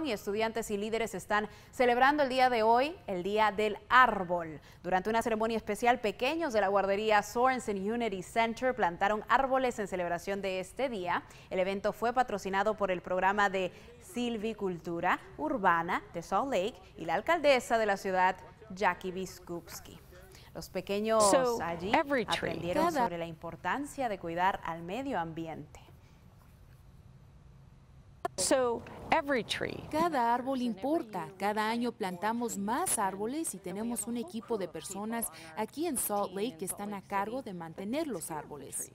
educación y estudiantes y líderes están celebrando el día de hoy, el Día del Árbol. Durante una ceremonia especial, pequeños de la guardería Sorensen Unity Center plantaron árboles en celebración de este día. El evento fue patrocinado por el programa de silvicultura urbana de Salt Lake y la alcaldesa de la ciudad, Jackie Biskupski. Los pequeños allí aprendieron sobre la importancia de cuidar al medio ambiente. Cada árbol importa. Cada año plantamos más árboles y tenemos un equipo de personas aquí en Salt Lake que están a cargo de mantener los árboles.